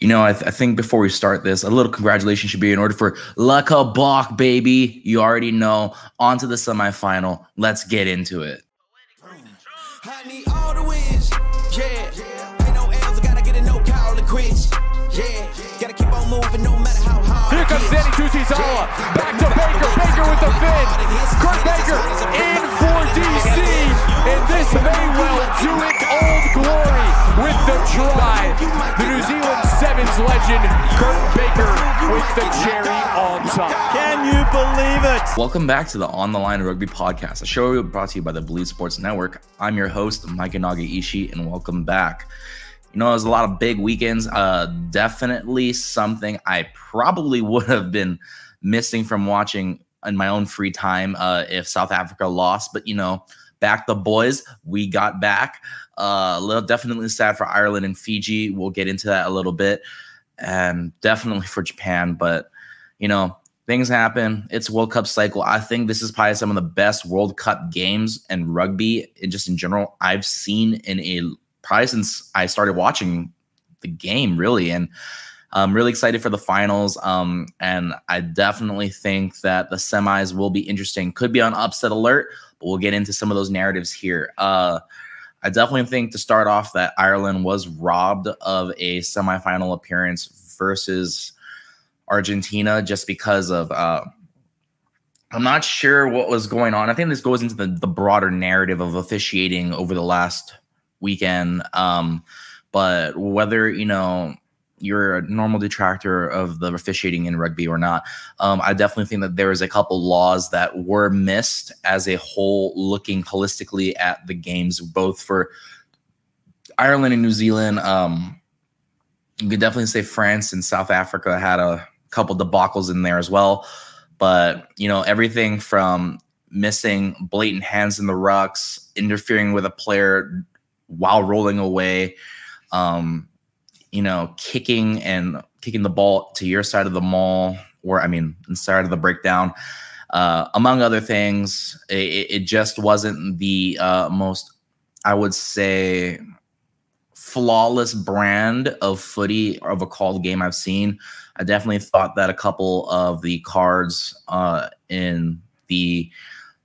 You know, I, th- I, think before we start this, a little congratulations should be in order for Luca Bach, baby. You already know. On to the semifinal. Let's get into it. I need all the wins. Yeah. Ain't no L's, gotta get a no call and quits. Yeah. Gotta keep on moving no matter how hard. Here comes Danny Tuccizola. Back to Baker. Baker with the fin. Kurt Baker in for DC. And this may well do it old glory with the try. The New Zealand Sevens legend, Kurt Baker, with the cherry on top. Can you believe it? Welcome back to the On the Line Rugby podcast, a show brought to you by the Blue Sports Network. I'm your host, Mike Nagaishi, and welcome back. You know, there's a lot of big weekends. Uh, definitely something I probably would have been missing from watching in my own free time uh, if South Africa lost. But you know, back the boys, we got back. Uh, a little definitely sad for Ireland and Fiji. We'll get into that a little bit, and definitely for Japan. But you know, things happen. It's World Cup cycle. I think this is probably some of the best World Cup games and rugby, and just in general, I've seen in a probably since I started watching the game, really. And I'm really excited for the finals. Um, and I definitely think that the semis will be interesting. Could be on upset alert, but we'll get into some of those narratives here. Uh, I definitely think to start off that Ireland was robbed of a semifinal appearance versus Argentina just because of. Uh, I'm not sure what was going on. I think this goes into the, the broader narrative of officiating over the last weekend. Um, but whether you know you're a normal detractor of the officiating in rugby or not, um, I definitely think that there is a couple laws that were missed as a whole, looking holistically at the games, both for Ireland and New Zealand. Um, you could definitely say France and South Africa had a couple debacles in there as well. But you know everything from missing blatant hands in the rucks, interfering with a player while rolling away, um, you know, kicking and kicking the ball to your side of the maul, or I mean, inside of the breakdown, uh, among other things. It, it just wasn't the uh, most, I would say, flawless brand of footy of a called game I've seen. I definitely thought that a couple of the cards uh, in the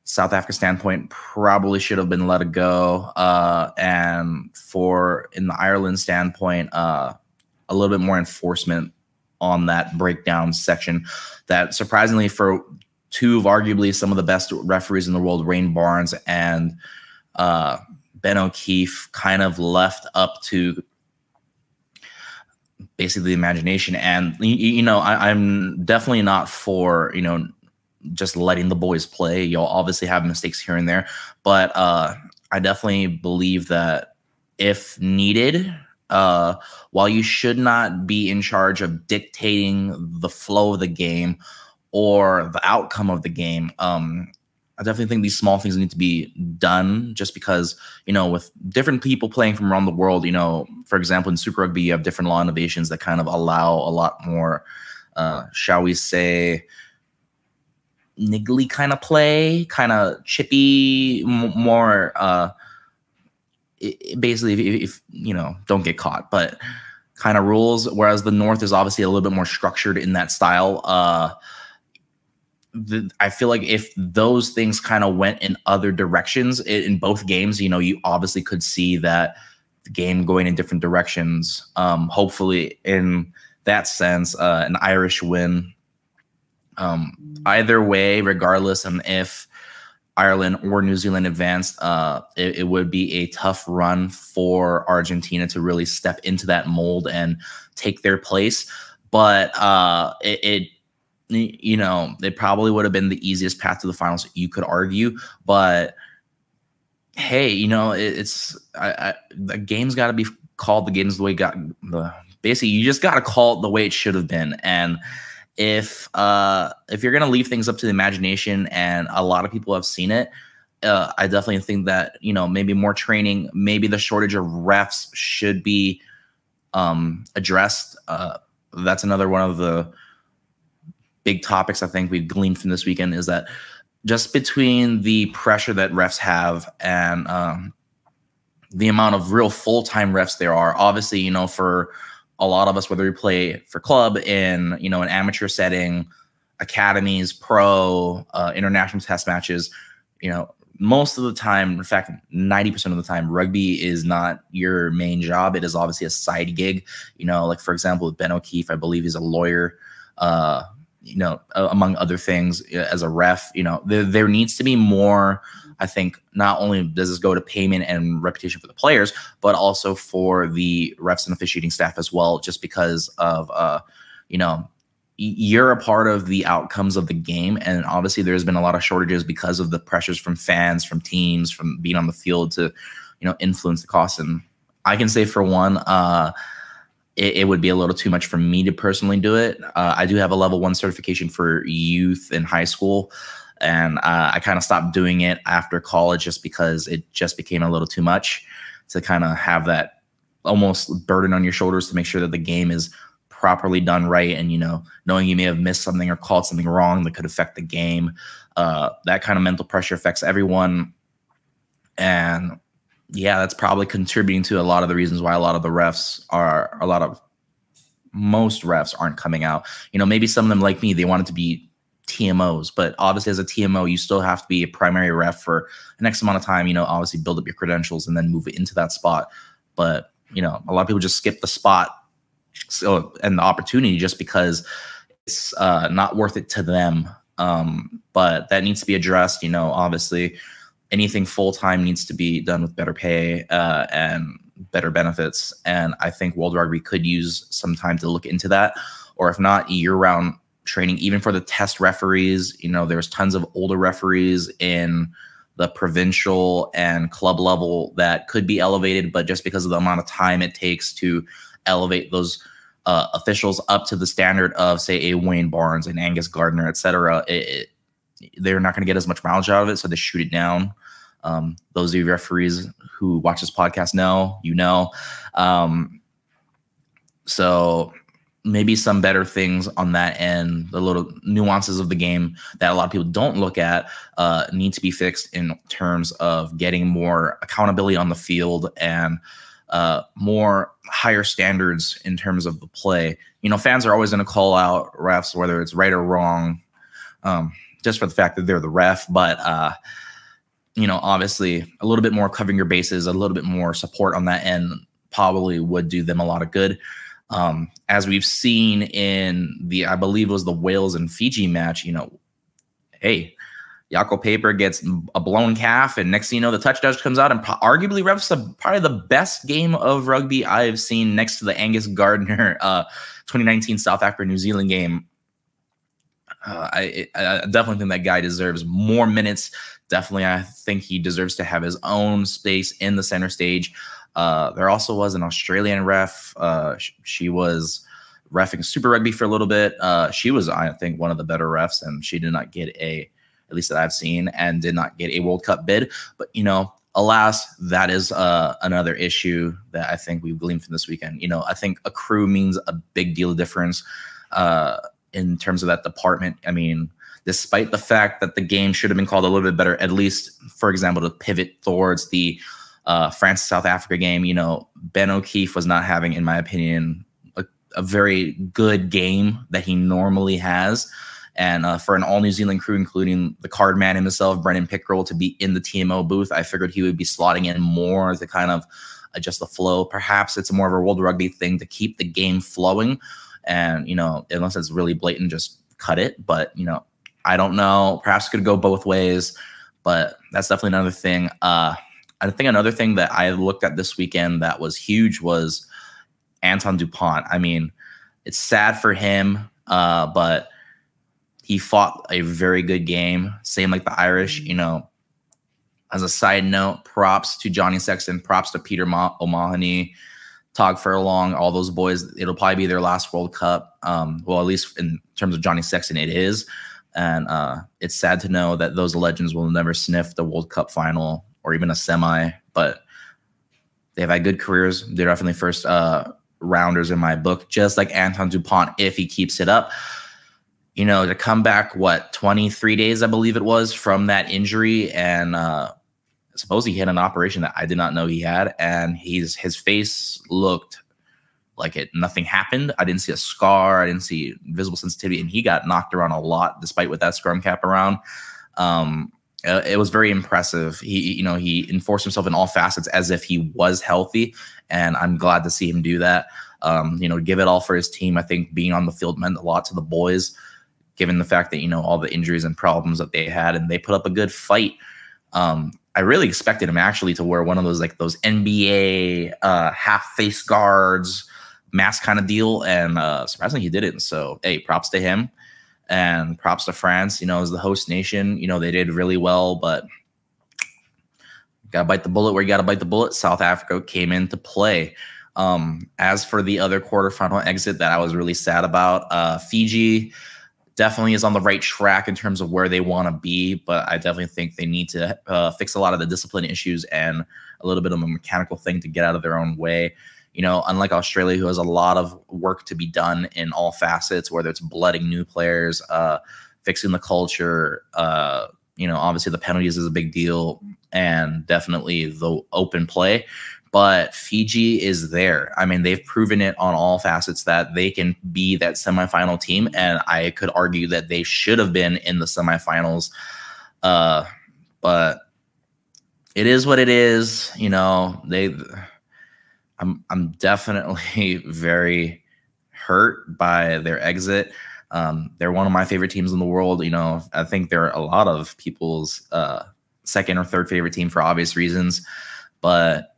South Africa standpoint, probably should have been let go. Uh, and for in the Ireland standpoint, uh, a little bit more enforcement on that breakdown section. That surprisingly, for two of arguably some of the best referees in the world, Wayne Barnes and uh, Ben O'Keeffe, kind of left up to basically the imagination. And you, you know, I, I'm definitely not for you know just letting the boys play. You'll obviously have mistakes here and there, but uh, I definitely believe that if needed, uh, while you should not be in charge of dictating the flow of the game or the outcome of the game, um, I definitely think these small things need to be done just because, you know, with different people playing from around the world, you know, for example, in Super Rugby, you have different law innovations that kind of allow a lot more, uh, shall we say, niggly kind of play, kind of chippy, m- more uh, it, basically if, if, you know don't get caught, but kind of rules. Whereas the North is obviously a little bit more structured in that style. Uh, the, I feel like if those things kind of went in other directions in, in both games, you know, you obviously could see that the game going in different directions. Um, hopefully, in that sense, uh, an Irish win um, either way, regardless of if Ireland or New Zealand advanced, uh, it, it, would be a tough run for Argentina to really step into that mold and take their place. But uh, it, it you know, it probably would have been the easiest path to the finals, you could argue. But hey, you know, it, it's I, I, the game's got to be called the game's the way got the basically you just got to call it the way it should have been and if uh if you're gonna leave things up to the imagination and a lot of people have seen it uh, i definitely think that you know maybe more training maybe the shortage of refs should be um addressed. Uh that's another one of the big topics i think we've gleaned from this weekend is that just between the pressure that refs have and um the amount of real full-time refs there are obviously you know for a lot of us, whether we play for club in you know an amateur setting, academies, pro, uh, international test matches, you know, most of the time, in fact, 90% of the time, rugby is not your main job. It is obviously a side gig. You know, like for example, Ben O'Keeffe, I believe he's a lawyer. Uh, you know, among other things, as a ref, you know, there, there needs to be more. I think not only does this go to payment and reputation for the players, but also for the refs and officiating staff as well, just because of, uh, you know, you're a part of the outcomes of the game. And obviously there's been a lot of shortages because of the pressures from fans from teams from being on the field to you know influence the cost. And i can say for one uh it, it would be a little too much for me to personally do it. Uh, i do have a level one certification for youth in high school and uh, i kind of stopped doing it after college just because it just became a little too much to kind of have that almost burden on your shoulders to make sure that the game is properly done right and you know knowing you may have missed something or called something wrong that could affect the game. Uh, that kind of mental pressure affects everyone. And yeah that's probably contributing to a lot of the reasons why a lot of the refs are a lot of most refs aren't coming out. You know maybe some of them like me they wanted to be TMOs, but obviously as a TMO, you still have to be a primary ref for the next amount of time, you know, obviously build up your credentials and then move into that spot. But, you know, a lot of people just skip the spot so and the opportunity just because it's uh, not worth it to them. Um, but that needs to be addressed. You know, obviously, anything full time needs to be done with better pay uh, and better benefits. And I think World Rugby could use some time to look into that, or if not, year round training, even for the test referees. You know, there's tons of older referees in the provincial and club level that could be elevated, but just because of the amount of time it takes to elevate those uh, officials up to the standard of, say, a Wayne Barnes and Angus Gardner, et cetera, it, it, they're not going to get as much mileage out of it, so they shoot it down. Um, those of you referees who watch this podcast know, you know. Um, so maybe some better things on that end, the little nuances of the game that a lot of people don't look at uh, need to be fixed in terms of getting more accountability on the field and uh, more higher standards in terms of the play. You know, fans are always going to call out refs, whether it's right or wrong, um, just for the fact that they're the ref. But, uh, you know, obviously a little bit more covering your bases, a little bit more support on that end probably would do them a lot of good. Um, as we've seen in the, I believe it was the Wales and Fiji match, you know, hey, Jaco Peyper gets a blown calf, and next thing you know, the touch judge comes out and arguably refs the, probably the best game of rugby I've seen next to the Angus Gardner uh, 2019 South Africa New Zealand game. Uh, I, I, definitely think that guy deserves more minutes. Definitely, I think he deserves to have his own space in the center stage. Uh, there also was an Australian ref. Uh, sh- she was refing Super Rugby for a little bit. Uh, she was, I think, one of the better refs, and she did not get a at least that I've seen, and did not get a World Cup bid. But you know, alas, that is uh, another issue that I think we've gleaned from this weekend. You know, I think a crew means a big deal of difference uh, in terms of that department. I mean, despite the fact that the game should have been called a little bit better, at least, for example, to pivot towards the uh, France South Africa game, you know, Ben O'Keeffe was not having, in my opinion, a, a very good game that he normally has. And uh, for an all New Zealand crew, including the card man himself, Brendon Pickerill, to be in the TMO booth, I figured he would be slotting in more to kind of adjust the flow. Perhaps it's more of a World Rugby thing to keep the game flowing. And, you know, unless it's really blatant, just cut it. But, you know, I don't know. Perhaps it could go both ways. But that's definitely another thing. Uh, I think another thing that I looked at this weekend that was huge was Anton Dupont. I mean, it's sad for him, uh, but he fought a very good game. Same like the Irish, you know. As a side note, props to Johnny Sexton, props to Peter Ma- O'Mahony, Tadhg Furlong, all those boys. It'll probably be their last World Cup. Um, well, at least in terms of Johnny Sexton, it is. And uh, it's sad to know that those legends will never sniff the World Cup final or even a semi, but they've had good careers. They're definitely first uh, rounders in my book, just like Anton Dupont, if he keeps it up you know, to come back, what, 23 days, I believe it was, from that injury. And uh, suppose he had an operation that I did not know he had. And he's his face looked like it nothing happened. I didn't see a scar. I didn't see visible sensitivity, and he got knocked around a lot despite with that scrum cap around. Um, uh, it was very impressive. He, you know, he enforced himself in all facets as if he was healthy, and I'm glad to see him do that. Um, you know, give it all for his team. I think being on the field meant a lot to the boys, given the fact that you know all the injuries and problems that they had, and they put up a good fight. Um, I really expected him actually to wear one of those like those NBA uh, half face guards mask kind of deal, and uh, surprisingly he didn't. So hey, props to him, and props to France. You know, as the host nation, you know they did really well, but gotta bite the bullet where you gotta bite the bullet. South Africa came into play. Um, as for the other quarterfinal exit that I was really sad about, uh, Fiji definitely is on the right track in terms of where they want to be, but I definitely think they need to uh, fix a lot of the discipline issues and a little bit of a mechanical thing to get out of their own way you know, unlike Australia, who has a lot of work to be done in all facets, whether it's blooding new players, uh, fixing the culture, uh, you know, obviously the penalties is a big deal, and definitely the open play. But Fiji is there. I mean, they've proven it on all facets that they can be that semifinal team, and I could argue that they should have been in the semifinals. Uh, but it is what it is. You know, they I'm I'm definitely very hurt by their exit. Um, they're one of my favorite teams in the world. You know, I think they're a lot of people's uh, second or third favorite team for obvious reasons, but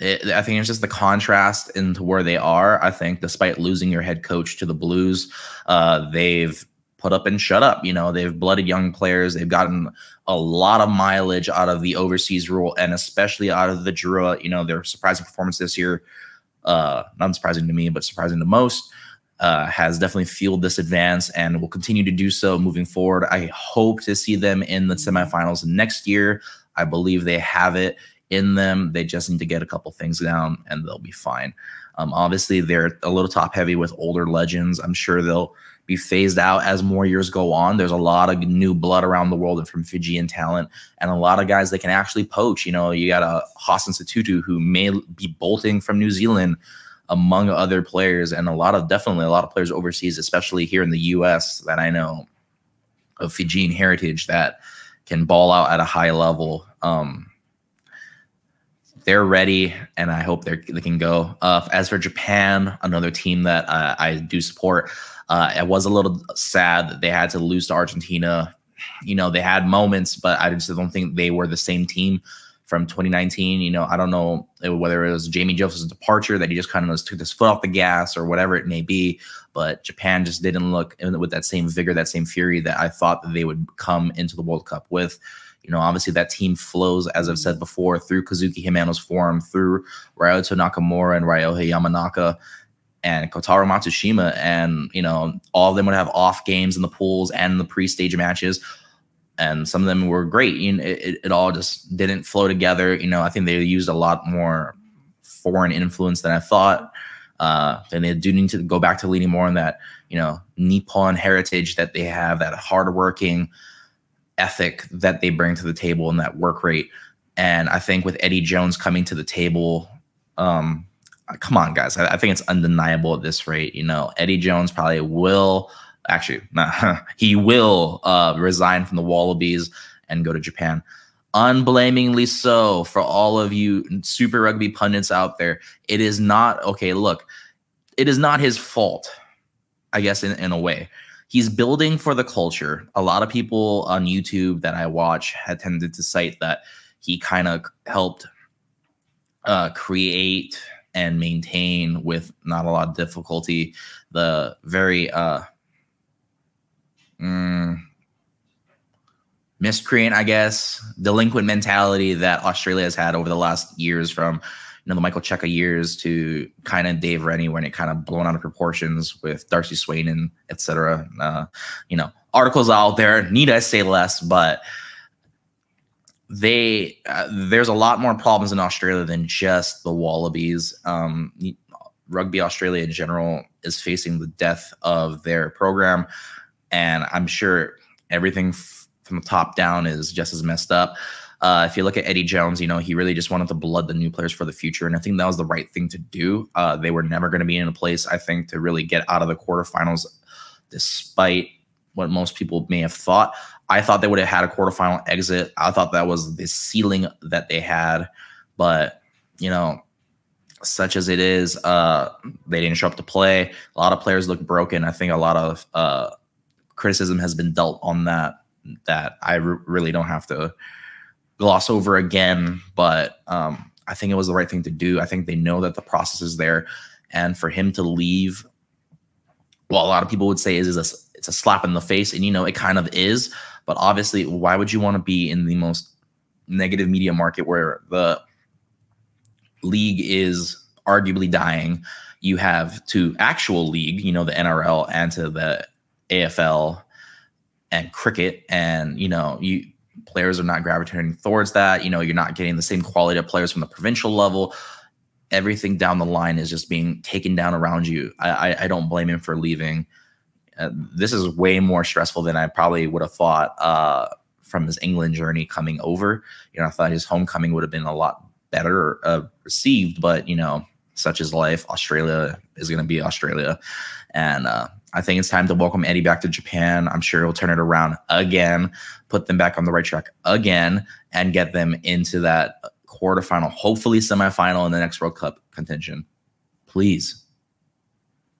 it, I think it's just the contrast into where they are. I think, despite losing your head coach to the Blues, uh, they've put up and shut up. You know, they've blooded young players. They've gotten a lot of mileage out of the overseas rule and especially out of the Drua. You know, their surprising performance this year, uh, not surprising to me, but surprising to most, uh, has definitely fueled this advance and will continue to do so moving forward. I hope to see them in the semifinals next year. I believe they have it in them. They just need to get a couple things down and they'll be fine. Um, obviously, they're a little top heavy with older legends. I'm sure they'll be phased out as more years go on. There's a lot of new blood around the world and from Fijian talent, and a lot of guys that can actually poach. You know, you got a Hoskins Sotutu who may be bolting from New Zealand, among other players, and a lot of definitely a lot of players overseas, especially here in the U.S. that I know of Fijian heritage that can ball out at a high level. Um, they're ready, and I hope they they can go. Uh, as for Japan, another team that uh, I do support, uh, I was a little sad that they had to lose to Argentina. You know, they had moments, but I just don't think they were the same team from 2019. You know, I don't know whether it was Jamie Joseph's departure that he just kind of took his foot off the gas or whatever it may be. But Japan just didn't look with that same vigor, that same fury that I thought that they would come into the World Cup with. You know, obviously that team flows, as I've said before, through Kazuki Himeno's form, through Ryoto Nakamura and Ryohei Yamanaka and Kotaro Matsushima, and you know, all of them would have off games in the pools and the pre-stage matches. And some of them were great. You know, it, it all just didn't flow together. You know, I think they used a lot more foreign influence than I thought. Uh, and they do need to go back to leaning more on that, you know, Nippon heritage that they have, that hardworking ethic that they bring to the table and that work rate. And I think with Eddie Jones coming to the table, um, come on, guys. I, I, think it's undeniable at this rate. You know, Eddie Jones probably will actually, nah, he will uh, resign from the Wallabies and go to Japan. Unblamingly so for all of you super rugby pundits out there. It is not, okay, look, it is not his fault, I guess, in, in a way. He's building for the culture. A lot of people on YouTube that I watch had tended to cite that he kind of helped uh, create and maintain with not a lot of difficulty the very uh mm, miscreant, I guess, delinquent mentality that Australia has had over the last years from you know the Michael Cheika years to kind of Dave Rennie when it kind of blown out of proportions with Darcy Swain and etc. Uh, you know, articles out there. Need I say less? But they uh, there's a lot more problems in Australia than just the Wallabies. Um, Rugby Australia in general is facing the death of their program, and I'm sure everything f- from the top down is just as messed up. Uh, if you look at Eddie Jones, you know, he really just wanted to blood the new players for the future. And I think that was the right thing to do. Uh, they were never going to be in a place, I think, to really get out of the quarterfinals, despite what most people may have thought. I thought they would have had a quarterfinal exit. I thought that was the ceiling that they had. But, you know, such as it is, uh, they didn't show up to play. A lot of players look broken. I think a lot of uh, criticism has been dealt on that that I really don't have to gloss over again. But um, I think it was the right thing to do. I think they know that the process is there, and for him to leave, well, a lot of people would say is, is a, it's a slap in the face, and you know it kind of is. But obviously, why would you want to be in the most negative media market where the league is arguably dying? You have to actual league, you know, the NRL and to the AFL and cricket, and you know, you players are not gravitating towards that. You know, you're not getting the same quality of players from the provincial level. Everything down the line is just being taken down around you. I, I, I don't blame him for leaving. Uh, this is way more stressful than I probably would have thought uh, from his England journey coming over. You know, I thought his homecoming would have been a lot better uh, received, but you know, such is life. Australia is going to be Australia, and uh, I think it's time to welcome Eddie back to Japan. I'm sure he'll turn it around again, put them back on the right track again, and get them into that quarterfinal, hopefully semifinal in the next World Cup contention. Please.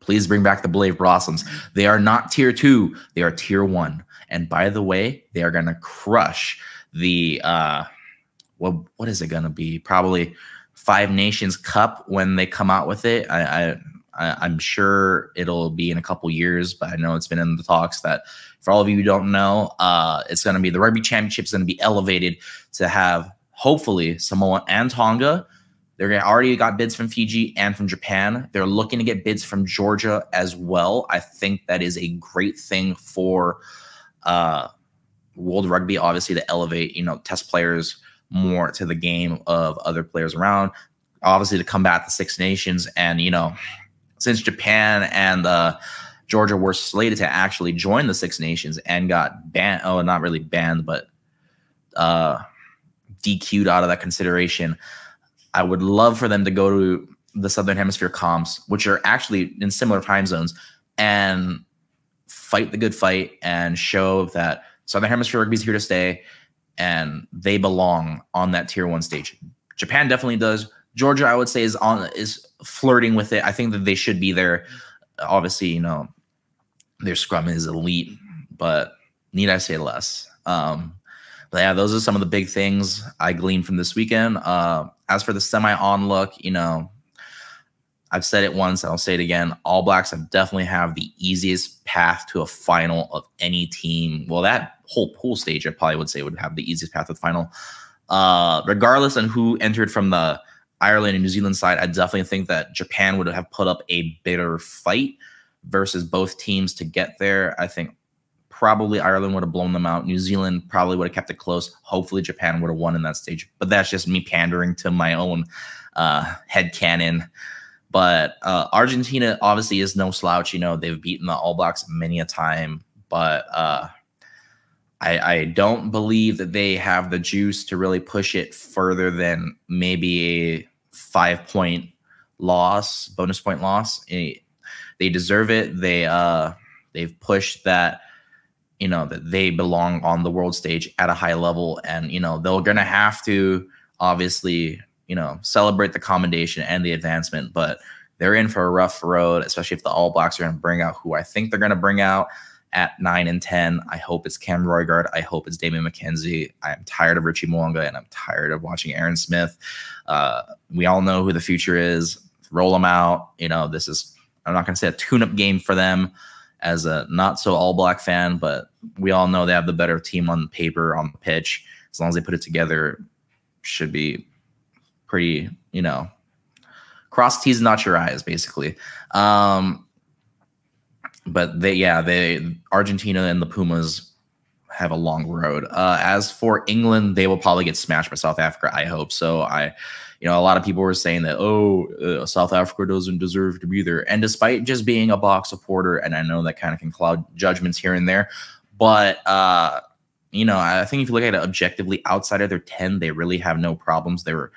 Please bring back the Brave Blossoms. They are not tier two, they are tier one. And by the way, they are going to crush the, uh, well, what is it going to be? Probably Five Nations Cup when they come out with it. I, I I, am sure it'll be in a couple years, but I know it's been in the talks that for all of you who don't know, uh, it's going to be the Rugby Championship is going to be elevated to have hopefully Samoa and Tonga. They're already got bids from Fiji and from Japan. They're looking to get bids from Georgia as well. I think that is a great thing for uh, World Rugby, obviously, to elevate you know test players more to the game of other players around. Obviously, to combat the Six Nations and you know since Japan and uh, Georgia were slated to actually join the Six Nations and got banned. Oh, not really banned, but uh, DQ'd out of that consideration. I would love for them to go to the Southern Hemisphere comps, which are actually in similar time zones, and fight the good fight and show that Southern Hemisphere rugby is here to stay and they belong on that tier one stage. Japan definitely does. Georgia, I would say, is on is flirting with it. I think that they should be there. Obviously, you know, their scrum is elite, but need I say less? Um, but yeah, those are some of the big things I gleaned from this weekend. Uh, as for the semi on look, you know, I've said it once, I'll say it again. All Blacks have definitely have the easiest path to a final of any team. Well, that whole pool stage, I probably would say would have the easiest path to the final. Uh, regardless on who entered from the Ireland and New Zealand side, I definitely think that Japan would have put up a bitter fight versus both teams to get there. I think probably Ireland would have blown them out. New Zealand probably would have kept it close. Hopefully, Japan would have won in that stage. But that's just me pandering to my own uh, head canon. But uh, Argentina obviously is no slouch. You know, they've beaten the All Blacks many a time. But uh, I, I don't believe that they have the juice to really push it further than maybe five point loss, bonus point loss. They deserve it. They uh they've pushed that you know that they belong on the world stage at a high level and you know they're to have to obviously you know celebrate the commendation and the advancement but they're in for a rough road especially if the all blacks are to bring out who i think they're to bring out at 9 and 10 i hope it's cam roigard i hope it's Damian mckenzie i'm tired of richie mo'unga and i'm tired of watching aaron smith uh, we all know who the future is. Roll them out. You know, this is, I'm not going to say a tune up game for them as a not so all black fan, but we all know they have the better team on paper, on the pitch. As long as they put it together, should be pretty, you know, cross T's, not your eyes, basically. Um, but they, yeah, they, Argentina and the Pumas have a long road. Uh, as for England, they will probably get smashed by South Africa. I hope so. I, you know, a lot of people were saying that oh, uh, South Africa doesn't deserve to be there, and despite just being a Boks supporter, and I know that kind of can cloud judgments here and there, but uh, you know, I think if you look at it objectively, outside of their 10, they really have no problems. They were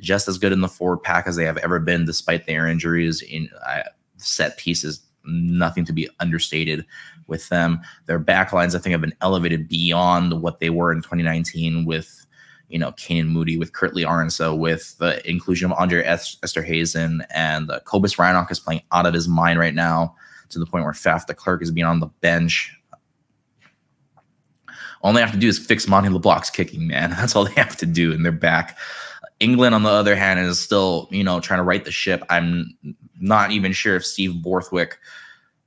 just as good in the forward pack as they have ever been, despite their injuries. In uh, set pieces, nothing to be understated with them. Their backlines, I think, have been elevated beyond what they were in 2019 with, you know, Canan Moodie, with Kurt-Lee Arendse, with the inclusion of Andre Esterhuizen, and uh, Cobus Reinach is playing out of his mind right now to the point where Faf de Klerk is being on the bench. All they have to do is fix Manie Libbok's kicking, man. That's all they have to do, and they're back. England, on the other hand, is still, you know, trying to right the ship. I'm not even sure if Steve Borthwick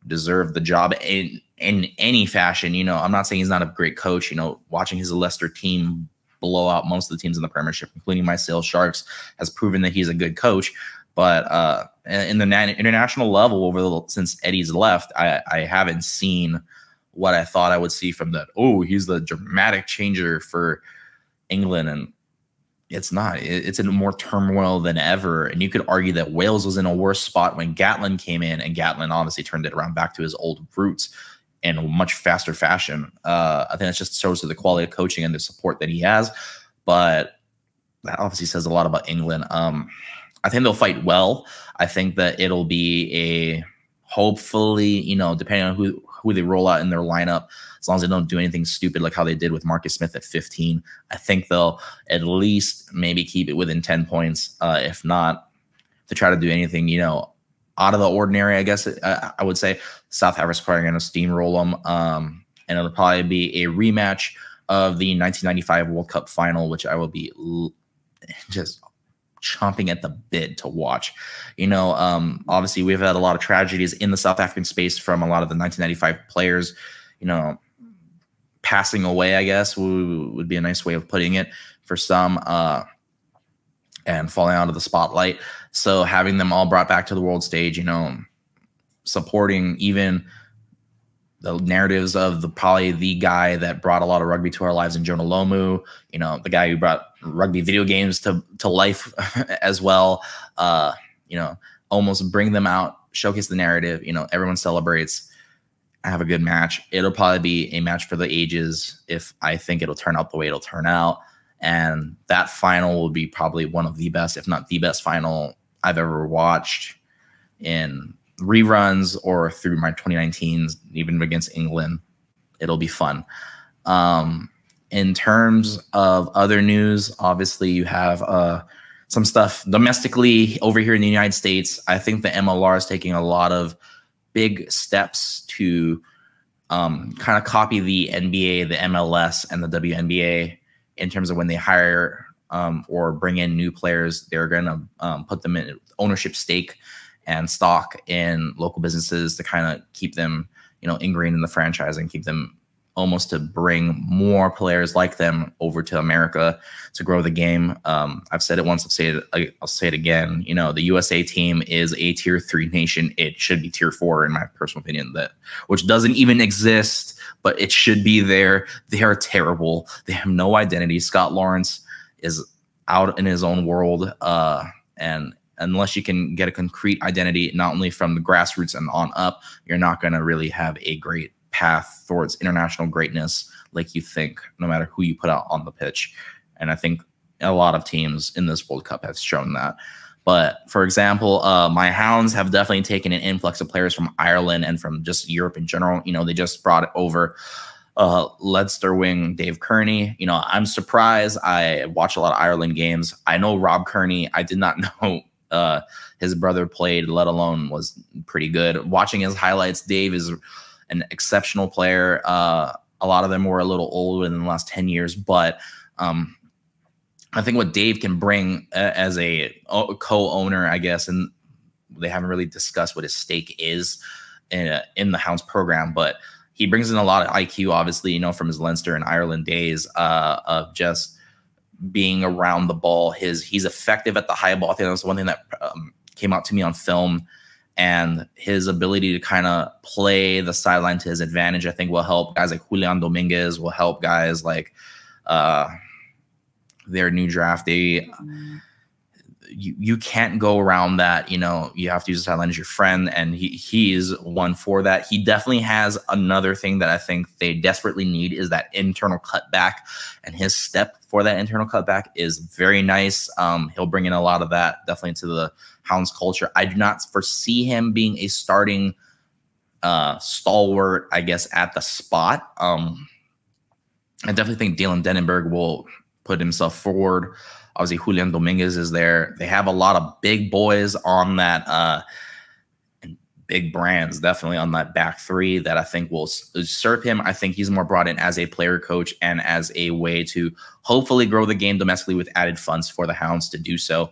deserved the job in in any fashion. You know, I'm not saying he's not a great coach. You know, watching his Leicester team blow out most of the teams in the Premiership, including my Sale Sharks, has proven that he's a good coach. But uh, in the international level, over the since Eddie's left, I, I haven't seen what I thought I would see from that. Oh, he's the dramatic changer for England, and it's not. It's in more turmoil than ever. And you could argue that Wales was in a worse spot when Gatland came in, and Gatland obviously turned it around back to his old roots in a much faster fashion. Uh, I think that just shows the quality of coaching and the support that he has. But that obviously says a lot about England. Um, I think they'll fight well. I think that it'll be a hopefully, you know, depending on who who they roll out in their lineup, as long as they don't do anything stupid like how they did with Marcus Smith at 15, I think they'll at least maybe keep it within 10 points. Uh, if not, to try to do anything, you know, out of the ordinary, I guess uh, I would say South Africa's probably going to steamroll them. Um, and it'll probably be a rematch of the 1995 World Cup final, which I will be just chomping at the bit to watch. You know, um, obviously we've had a lot of tragedies in the South African space from a lot of the 1995 players. You know, passing away, I guess would, be a nice way of putting it for some, uh, and falling out of the spotlight. So having them all brought back to the world stage, you know, supporting even the narratives of the probably the guy that brought a lot of rugby to our lives in Jonah Lomu, you know, the guy who brought rugby video games to to life as well. Uh, you know, almost bring them out, showcase the narrative. You know, everyone celebrates. Have a good match. It'll probably be a match for the ages if I think it'll turn out the way it'll turn out. And that final will be probably one of the best, if not the best final I've ever watched in reruns or through my 2019s, even against England. It'll be fun. Um, in terms of other news, obviously you have uh, some stuff domestically over here in the United States. I think the MLR is taking a lot of big steps to um, kind of copy the NBA, the MLS, and the WNBA in terms of when they hire um, or bring in new players, they're going to um, put them in ownership stake and stock in local businesses to kind of keep them, you know, ingrained in the franchise and keep them almost to bring more players like them over to America to grow the game. Um, I've said it once. I'll say it. I'll say it again. You know, the USA team is a tier three nation. It should be tier four, in my personal opinion. That which doesn't even exist, but it should be there. They are terrible. They have no identity. Scott Lawrence is out in his own world, uh, and unless you can get a concrete identity, not only from the grassroots and on up, you're not going to really have a great path towards international greatness like you think, no matter who you put out on the pitch. And I think a lot of teams in this World Cup have shown that. But for example, uh, my Hounds have definitely taken an influx of players from Ireland and from just Europe in general. You know, they just brought over uh, wing Dave Kearney. You know, I'm surprised. I watch a lot of Ireland games. I know Rob Kearney. I did not know uh, his brother played, let alone was pretty good. Watching his highlights, Dave is an exceptional player. Uh, a lot of them were a little older in the last 10 years, but um, I think what Dave can bring uh, as a co-owner, I guess, and they haven't really discussed what his stake is in, in the Hounds program, but he brings in a lot of IQ, obviously, you know, from his Leinster and Ireland days uh, of just being around the ball. His he's effective at the high ball. I think that's one thing that um, came out to me on film, and his ability to kind of play the sideline to his advantage. I think will help guys like Julian Dominguez. Will help guys like uh, their new draft. They you, you can't go around that. You know, you have to use the sideline as your friend, and he he's one for that. He definitely has another thing that I think they desperately need is that internal cutback, and his step for that internal cutback is very nice. Um, he'll bring in a lot of that definitely into the Hounds culture. I do not foresee him being a starting uh, stalwart, I guess, at the spot. Um, I definitely think Dylan Denenberg will put himself forward. Obviously, Julian Dominguez is there. They have a lot of big boys on that, uh, big brands definitely on that back three that I think will serve him. I think he's more brought in as a player coach and as a way to hopefully grow the game domestically with added funds for the Hounds to do so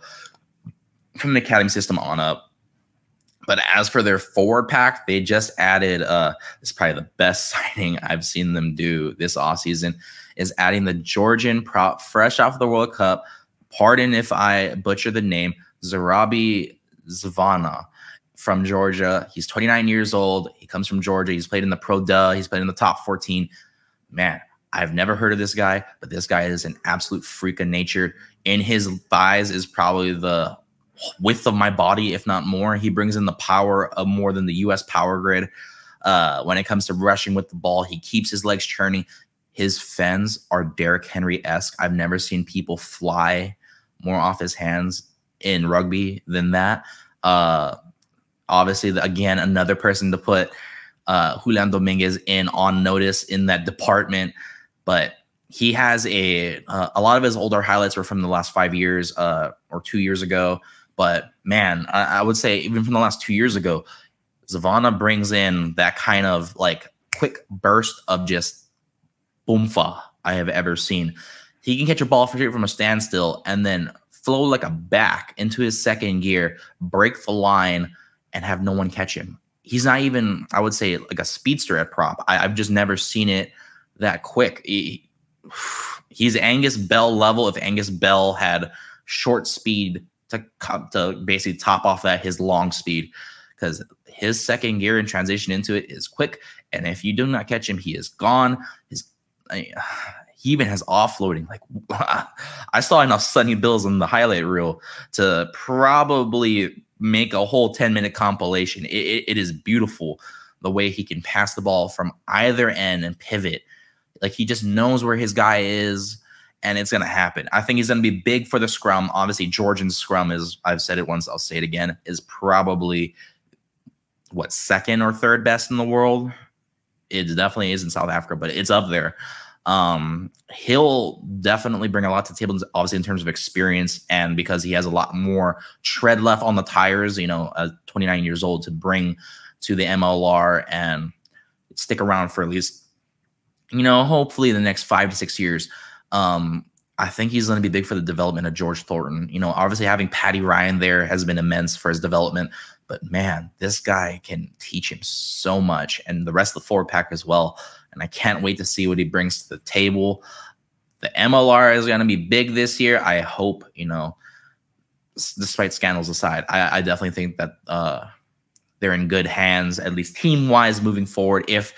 from the academy system on up. But as for their forward pack, they just added uh is probably the best signing I've seen them do this off season is adding the Georgian prop fresh off the World Cup. Pardon if I butcher the name, Zurabi Zhvania from Georgia. He's 29 years old. He comes from Georgia. He's played in the Pro D. He's played in the top 14. Man, I've never heard of this guy, but this guy is an absolute freak of nature. In his thighs is probably the width of my body, if not more. He brings in the power of more than the U.S. power grid. Uh, when it comes to rushing with the ball, he keeps his legs churning. His fens are Derrick Henry esque. I've never seen people fly more off his hands in rugby than that. Uh, obviously, the, again, another person to put uh, Julian Dominguez in on notice in that department, but he has a uh, a lot of his older highlights were from the last five years uh, or two years ago. But man, I, I would say even from the last two years ago, Zavana brings in that kind of like quick burst of just boomfa I have ever seen. He can catch a ball from a standstill and then flow like a back into his second gear, break the line, and have no one catch him. He's not even, I would say, like a speedster at prop. I, have just never seen it that quick. He, he's Angus Bell level. If Angus Bell had short speed to to basically top off that his long speed because his second gear and transition into it is quick. And if you do not catch him, he is gone. His I, he even has offloading. Like I saw enough Sonny Bills in the highlight reel to probably make a whole 10 minute compilation. It, it, it is beautiful the way he can pass the ball from either end and pivot. Like he just knows where his guy is and it's going to happen. I think he's going to be big for the scrum. Obviously, Georgian's scrum is, I've said it once, I'll say it again, is probably what second or third best in the world. It definitely is in South Africa, but it's up there. Um, he'll definitely bring a lot to the table, obviously, in terms of experience, and because he has a lot more tread left on the tires, you know, at 29 years old to bring to the MLR and stick around for at least, you know, hopefully the next five to six years. Um, I think he's going to be big for the development of George Thornton. You know, obviously having Paddy Ryan there has been immense for his development, but man, this guy can teach him so much and the rest of the forward pack as well. And I can't wait to see what he brings to the table. The MLR is going to be big this year. I hope, you know, despite scandals aside, I, I definitely think that uh, they're in good hands, at least team wise, moving forward. If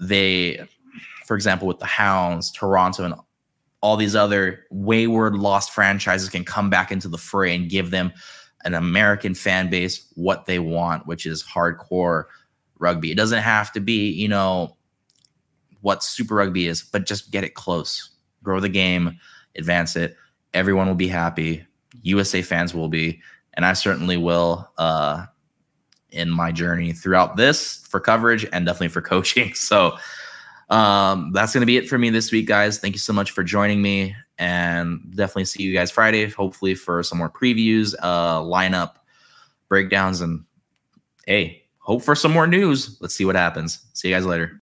they, for example, with the Hounds, Toronto, and all these other wayward lost franchises can come back into the fray and give them an American fan base what they want, which is hardcore rugby. It doesn't have to be, you know, what Super Rugby is, but just get it close, grow the game, advance it. Everyone will be happy. USA fans will be, and I certainly will. Uh, in my journey throughout this for coverage and definitely for coaching. So um, that's going to be it for me this week, guys. Thank you so much for joining me, and definitely see you guys Friday, hopefully for some more previews, uh, lineup breakdowns, and hey, hope for some more news. Let's see what happens. See you guys later.